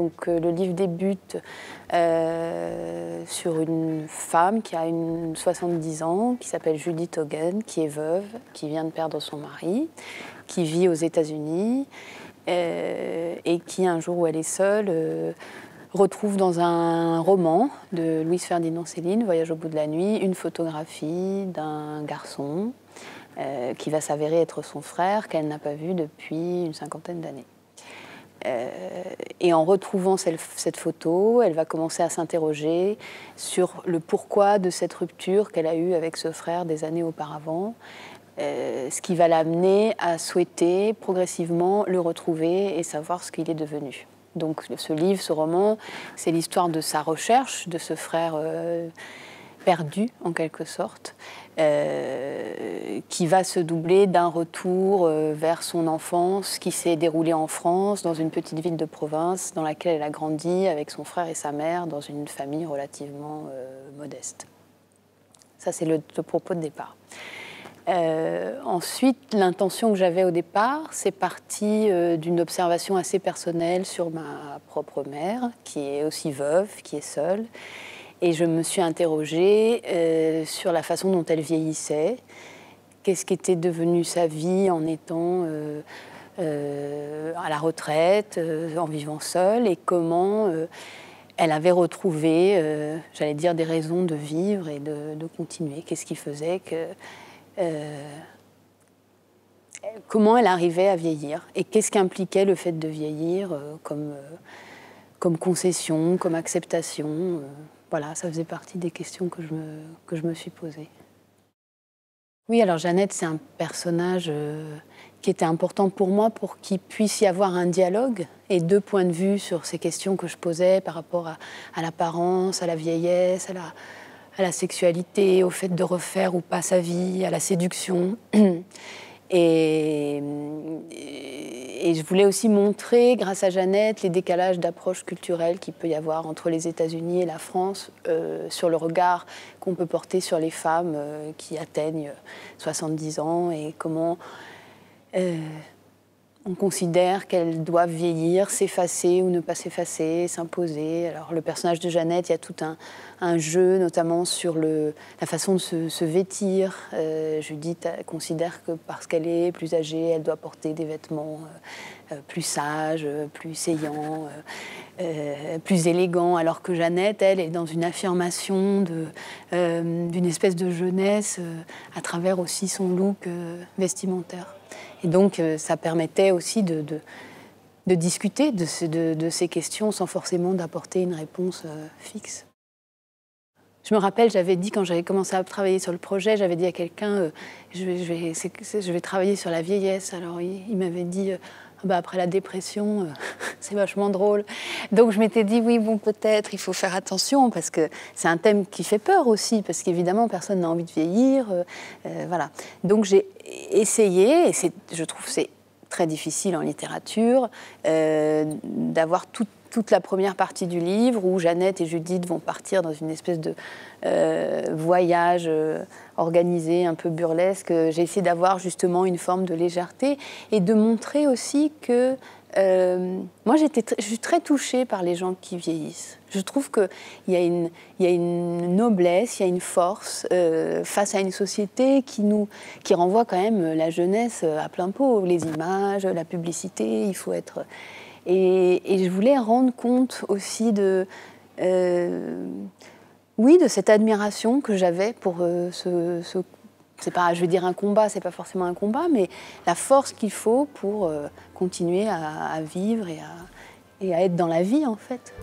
Donc le livre débute sur une femme qui a une 70 ans, qui s'appelle Judith Hogan, qui est veuve, qui vient de perdre son mari, qui vit aux États-Unis et qui, un jour où elle est seule, retrouve dans un roman de Louise Ferdinand Céline, Voyage au bout de la nuit, une photographie d'un garçon euh, qui va s'avérer être son frère qu'elle n'a pas vu depuis une cinquantaine d'années. Euh, et en retrouvant cette, photo, elle va commencer à s'interroger sur le pourquoi de cette rupture qu'elle a eue avec ce frère des années auparavant, euh, ce qui va l'amener à souhaiter progressivement le retrouver et savoir ce qu'il est devenu. Donc ce livre, ce roman, c'est l'histoire de sa recherche, de ce frère euh, perdu en quelque sorte, qui va se doubler d'un retour euh, vers son enfance qui s'est déroulé en France, dans une petite ville de province dans laquelle elle a grandi avec son frère et sa mère dans une famille relativement modeste. Ça, c'est le propos de départ. Euh, ensuite, l'intention que j'avais au départ, c'est parti euh, d'une observation assez personnelle sur ma propre mère, qui est aussi veuve, qui est seule. Et je me suis interrogée euh, sur la façon dont elle vieillissait, qu'est-ce qu'était devenu sa vie en étant à la retraite, en vivant seule, et comment elle avait retrouvé, j'allais dire, des raisons de vivre et de, continuer? Qu'est-ce qui faisait que euh, comment elle arrivait à vieillir? Et qu'est-ce qu'impliquait le fait de vieillir euh, comme, euh, comme concession, comme acceptation? voilà, ça faisait partie des questions que je me, que je me suis posées. Oui, alors Jeannette, c'est un personnage qui était important pour moi pour qu'il puisse y avoir un dialogue et deux points de vue sur ces questions que je posais par rapport à, l'apparence, à la vieillesse, à la, sexualité, au fait de refaire ou pas sa vie, à la séduction. Et, je voulais aussi montrer, grâce à Jeannette, les décalages d'approche culturelle qu'il peut y avoir entre les États-Unis et la France euh, sur le regard qu'on peut porter sur les femmes euh, qui atteignent 70 ans et comment euh, on considère qu'elles doivent vieillir, s'effacer ou ne pas s'effacer, s'imposer. Alors le personnage de Jeannette, il y a tout un, jeu, notamment sur la façon de se, vêtir. Euh, Judith considère que parce qu'elle est plus âgée, elle doit porter des vêtements euh, euh, plus sages, plus saillants, plus élégants, alors que Jeannette, elle, est dans une affirmation d'une espèce de jeunesse à travers aussi son look vestimentaire. Et donc, euh, ça permettait aussi de, discuter de, ces questions sans forcément d'apporter une réponse euh, fixe. Je me rappelle, j'avais dit quand j'avais commencé à travailler sur le projet, j'avais dit à quelqu'un, euh, je, vais, travailler sur la vieillesse. Alors il, m'avait dit, ah bah, après la dépression, c'est vachement drôle. Donc je m'étais dit, oui, bon, peut-être, il faut faire attention, parce que c'est un thème qui fait peur aussi, parce qu'évidemment, personne n'a envie de vieillir. voilà. Donc j'ai essayer, et je trouve c'est très difficile en littérature, euh, d'avoir toute la première partie du livre où Jeannette et Judith vont partir dans une espèce de euh, voyage euh, organisé, un peu burlesque. J'ai essayé d'avoir justement une forme de légèreté et de montrer aussi que euh, moi, je suis très touchée par les gens qui vieillissent. Je trouve qu'il y, a une, y a une noblesse, il y a une force face à une société qui, nous, qui renvoie quand même la jeunesse à plein pot. Les images, la publicité, il faut être... Et, je voulais rendre compte aussi de... Euh, oui, de cette admiration que j'avais pour ce, ce c'est pas, je veux dire un combat, c'est pas forcément un combat, mais la force qu'il faut pour euh, continuer à, vivre et et à être dans la vie en fait.